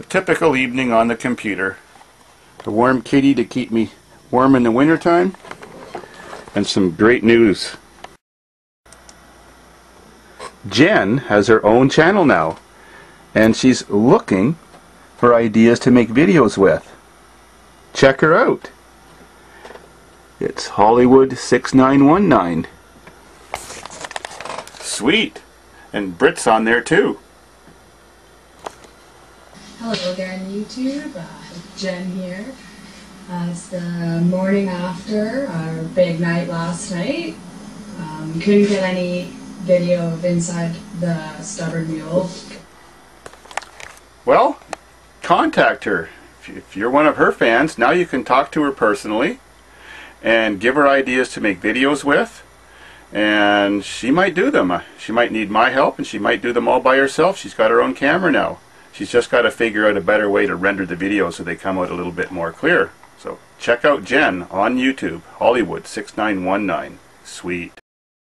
A typical evening on the computer. A warm kitty to keep me warm in the wintertime. And some great news. Jen has her own channel now. And she's looking for ideas to make videos with. Check her out. It's Hollywood 6919. Sweet. And Brit's on there too. Hello again, YouTube. Uh, Jen here. Uh, it's the morning after our big night last night. Um, couldn't get any video of inside the stubborn mule. Well, contact her. If you- If you're one of her fans, now you can talk to her personally and give her ideas to make videos with. And she might do them. Uh, She might need my help and she might do them all by herself. She's got her own camera now. She's just got to figure out a better way to render the video so they come out a little bit more clear. So check out Jen on YouTube, Hollywood 6919. Sweet.